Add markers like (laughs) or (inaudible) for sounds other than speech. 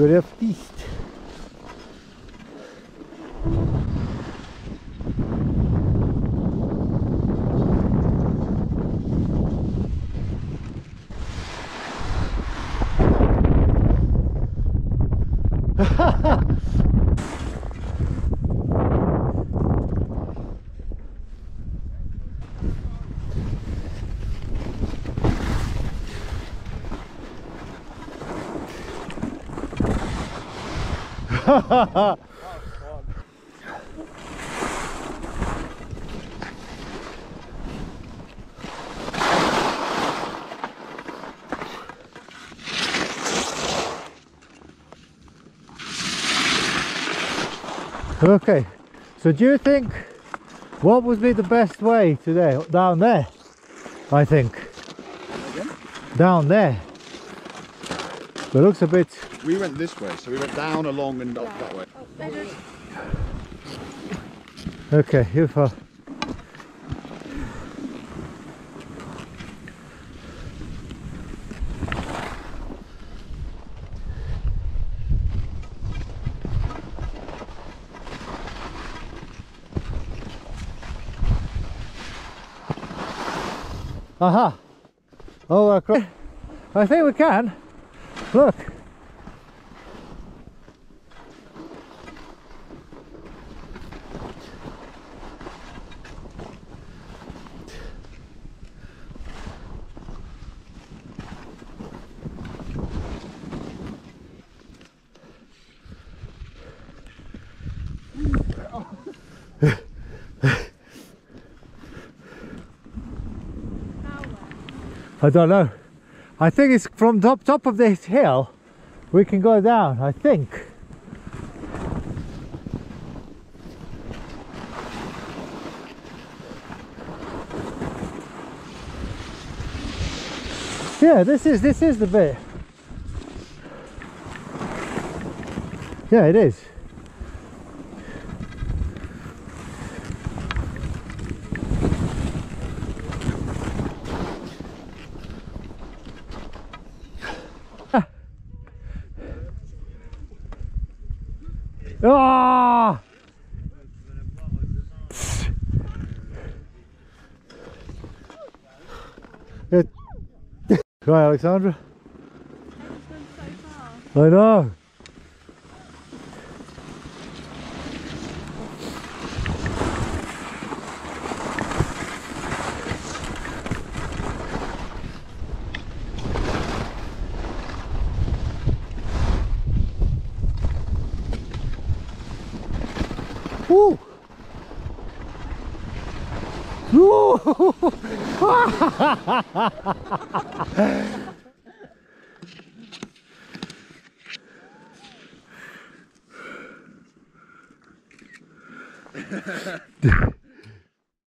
Görevdicht. Ha ha ha! (laughs) Okay, so do you think what would be the best way today? Down there, I think. Down there. But it looks a bit. We went this way, so we went down, along, and up that way. Okay, here for. Aha! Oh. I think we can. Look. I don't know. I think it's from top top of this hill we can go down, I think. Yeah, this is this is the bit. Yeah, it is. Ah! It- Right, Alexandra. I know. Woo! Woo! (laughs)